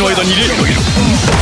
の間に入れ